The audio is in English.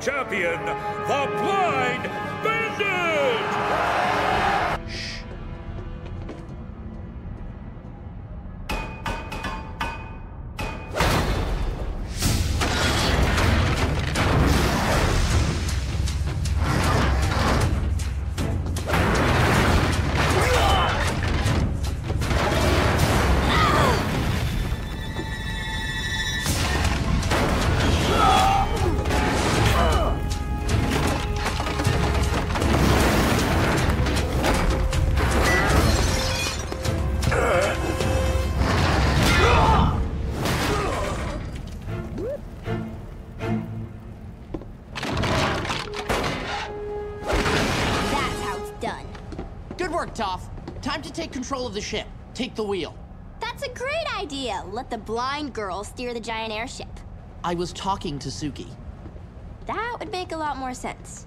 champion, the Blind done. Good work, Toph. Time to take control of the ship. Take the wheel. That's a great idea. Let the blind girl steer the giant airship. I was talking to Suki. That would make a lot more sense.